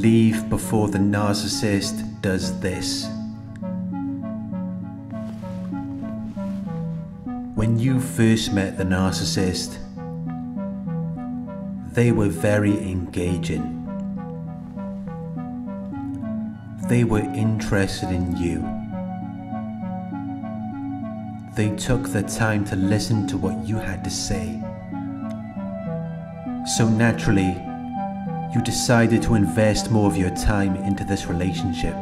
Leave before the narcissist does this. When you first met the narcissist, they were very engaging. They were interested in you. They took the time to listen to what you had to say. So naturally, you decided to invest more of your time into this relationship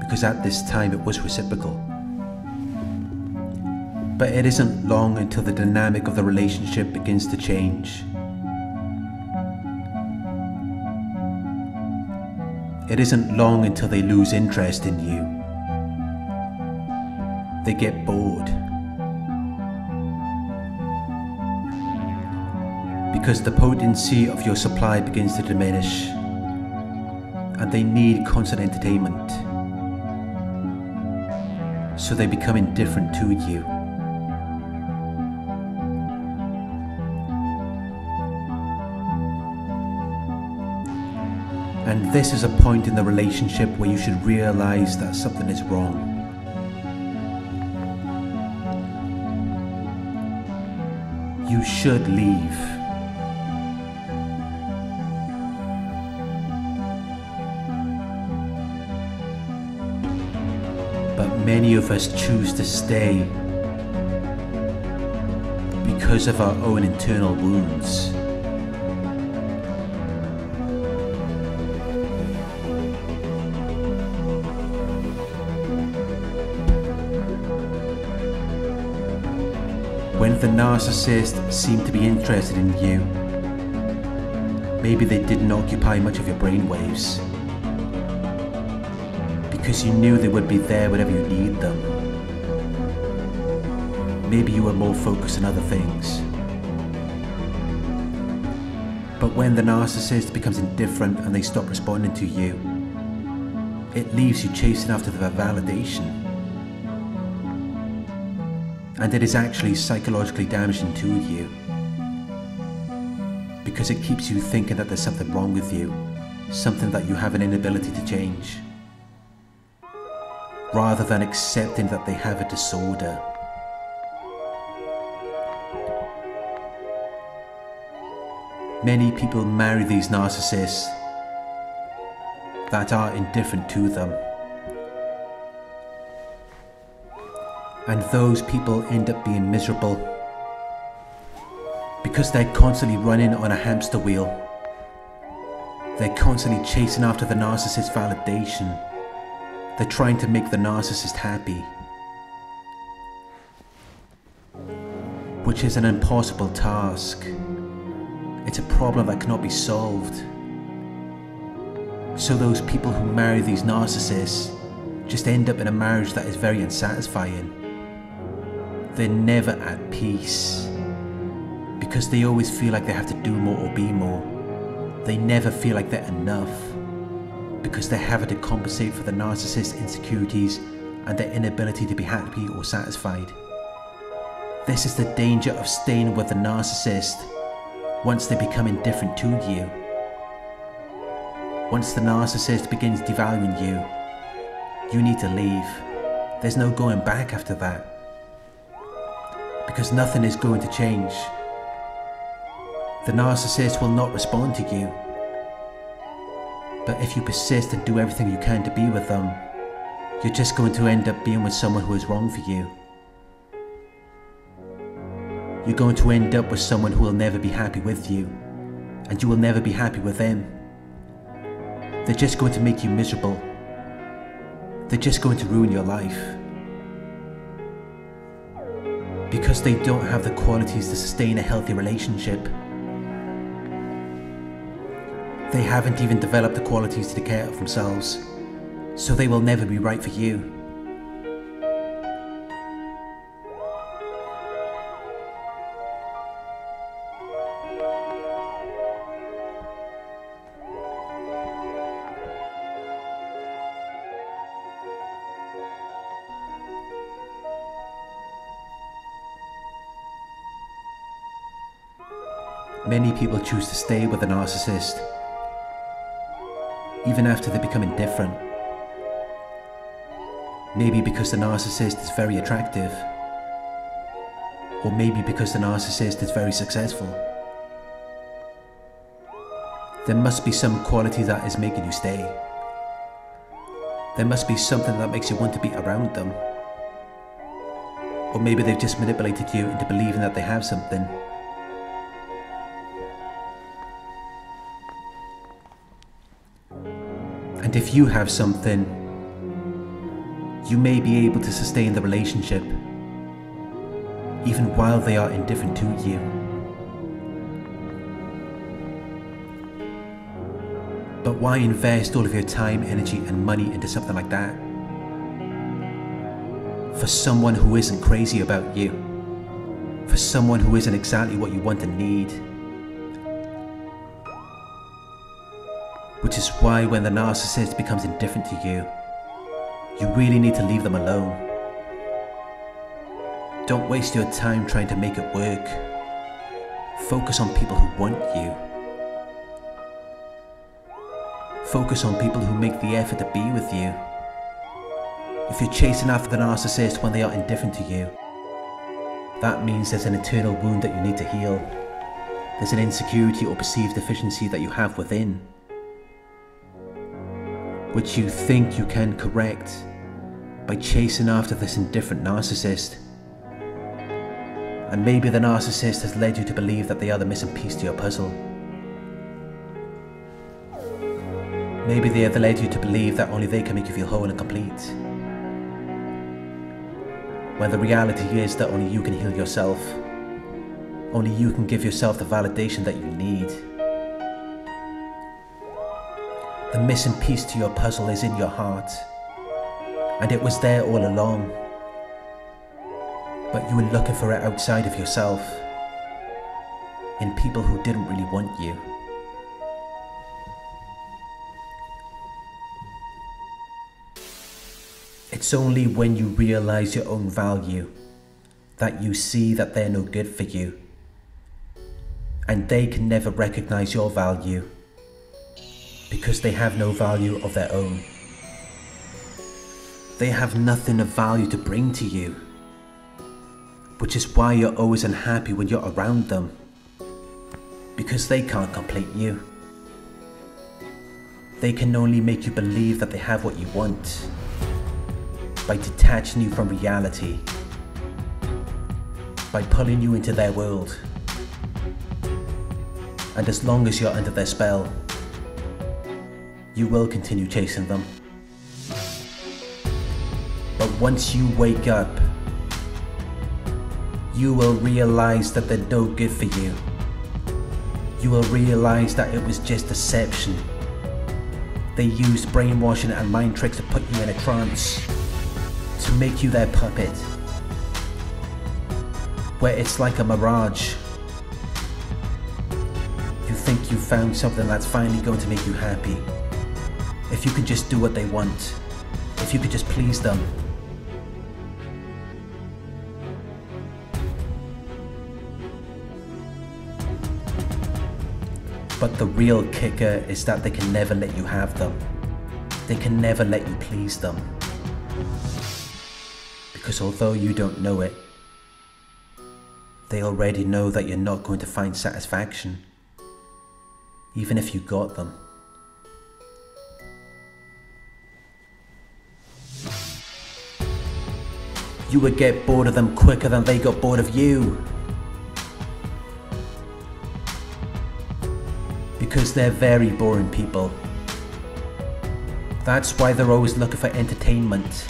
because at this time it was reciprocal. But it isn't long until the dynamic of the relationship begins to change. It isn't long until they lose interest in you. They get bored. Because the potency of your supply begins to diminish and they need constant entertainment. So they become indifferent to you. And this is a point in the relationship where you should realize that something is wrong. You should leave. But many of us choose to stay because of our own internal wounds. When the narcissist seemed to be interested in you, maybe they didn't occupy much of your brainwaves because you knew they would be there whenever you need them. Maybe you were more focused on other things. But when the narcissist becomes indifferent and they stop responding to you, it leaves you chasing after their validation and it is actually psychologically damaging to you because it keeps you thinking that there's something wrong with you, something that you have an inability to change, rather than accepting that they have a disorder. Many people marry these narcissists that are indifferent to them. And those people end up being miserable because they're constantly running on a hamster wheel. They're constantly chasing after the narcissist's validation. They're trying to make the narcissist happy. Which is an impossible task. It's a problem that cannot be solved. So those people who marry these narcissists just end up in a marriage that is very unsatisfying they're never at peace because they always feel like they have to do more or be more. They never feel like they're enough because they're having to compensate for the narcissist's insecurities and their inability to be happy or satisfied. This is the danger of staying with the narcissist once they become indifferent to you. Once the narcissist begins devaluing you, you need to leave. There's no going back after that because nothing is going to change. The narcissist will not respond to you. But if you persist and do everything you can to be with them, you're just going to end up being with someone who is wrong for you. You're going to end up with someone who will never be happy with you, and you will never be happy with them. They're just going to make you miserable. They're just going to ruin your life because they don't have the qualities to sustain a healthy relationship. They haven't even developed the qualities to take care of themselves, so they will never be right for you. Many people choose to stay with a narcissist even after they become indifferent. Maybe because the narcissist is very attractive, or maybe because the narcissist is very successful. There must be some quality that is making you stay. There must be something that makes you want to be around them. Or maybe they've just manipulated you into believing that they have something. And if you have something, you may be able to sustain the relationship even while they are indifferent to you. But why invest all of your time, energy, and money into something like that? For someone who isn't crazy about you. For someone who isn't exactly what you want and need. Which is why when the narcissist becomes indifferent to you, you really need to leave them alone. Don't waste your time trying to make it work. Focus on people who want you. Focus on people who make the effort to be with you. If you're chasing after the narcissist when they are indifferent to you, that means there's an internal wound that you need to heal. There's an insecurity or perceived deficiency that you have within, which you think you can correct by chasing after this indifferent narcissist. And maybe the narcissist has led you to believe that they are the missing piece to your puzzle. Maybe they have led you to believe that only they can make you feel whole and complete. When the reality is that only you can heal yourself. Only you can give yourself the validation that you need. The missing piece to your puzzle is in your heart. And it was there all along. But you were looking for it outside of yourself. In people who didn't really want you. It's only when you realize your own value that you see that they're no good for you. And they can never recognize your value because they have no value of their own. They have nothing of value to bring to you, which is why you're always unhappy when you're around them because they can't complete you. They can only make you believe that they have what you want by detaching you from reality, by pulling you into their world. And as long as you're under their spell, you will continue chasing them. But once you wake up, you will realize that they're no good for you. You will realize that it was just deception. They used brainwashing and mind tricks to put you in a trance to make you their puppet. Where it's like a mirage. You think you found something that's finally going to make you happy. If you could just do what they want. If you could just please them. But the real kicker is that they can never let you have them. They can never let you please them because although you don't know it, they already know that you're not going to find satisfaction, even if you got them. You would get bored of them quicker than they got bored of you. Because they're very boring people. That's why they're always looking for entertainment.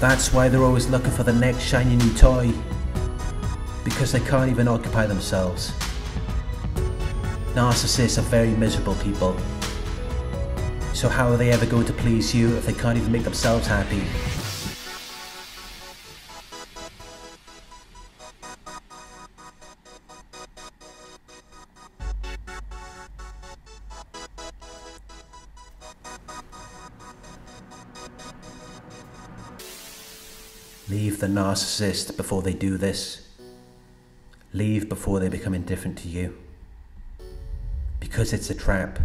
That's why they're always looking for the next shiny new toy. Because they can't even occupy themselves. Narcissists are very miserable people. So how are they ever going to please you if they can't even make themselves happy? Leave the narcissist before they do this. Leave before they become indifferent to you. Because it's a trap.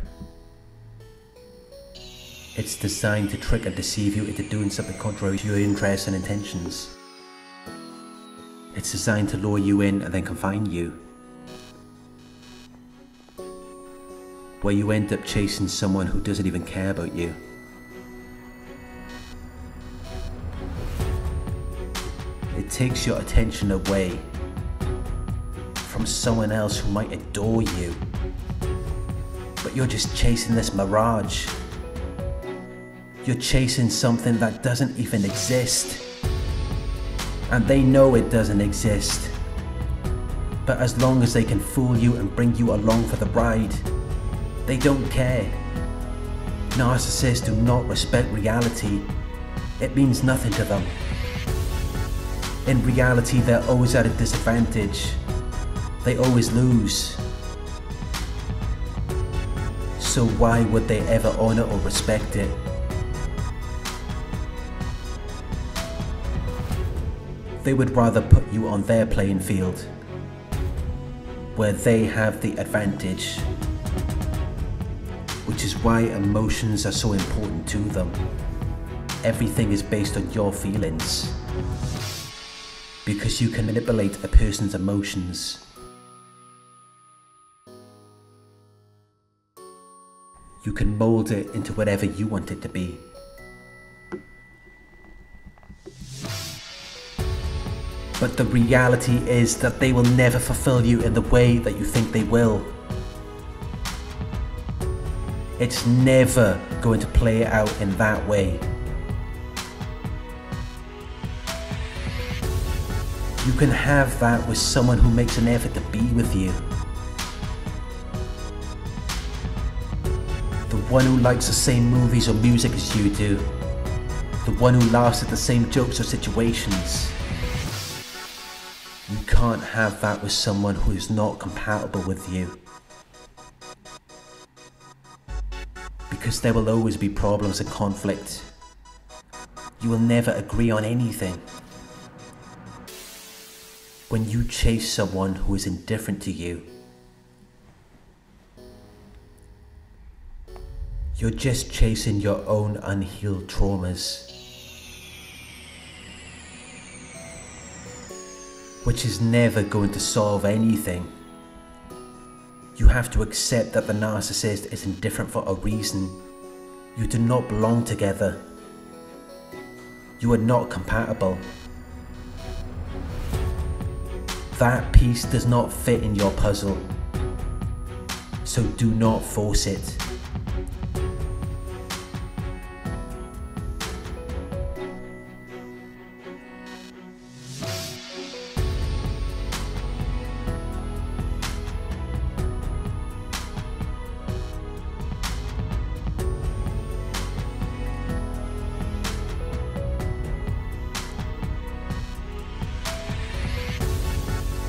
It's designed to trick and deceive you into doing something contrary to your interests and intentions. It's designed to lure you in and then confine you. Where you end up chasing someone who doesn't even care about you. Takes your attention away from someone else who might adore you. But you're just chasing this mirage. You're chasing something that doesn't even exist. And they know it doesn't exist. But as long as they can fool you and bring you along for the ride, they don't care. Narcissists do not respect reality. It means nothing to them. In reality, they're always at a disadvantage they always lose. So why would they ever honor or respect it? They would rather put you on their playing field, where they have the advantage, which is why emotions are so important to them. Everything is based on your feelings, because you can manipulate a person's emotions you can mold it into whatever you want it to be. But the reality is that they will never fulfill you in the way that you think they will. It's never going to play out in that way. You can have that with someone who makes an effort to be with you. The one who likes the same movies or music as you do, the one who laughs at the same jokes or situations. You can't have that with someone who is not compatible with you. Because there will always be problems and conflict. You will never agree on anything. When you chase someone who is indifferent to you, You're just chasing your own unhealed traumas. Which is never going to solve anything. You have to accept that the narcissist is indifferent for a reason. You do not belong together. You are not compatible. That piece does not fit in your puzzle. So do not force it.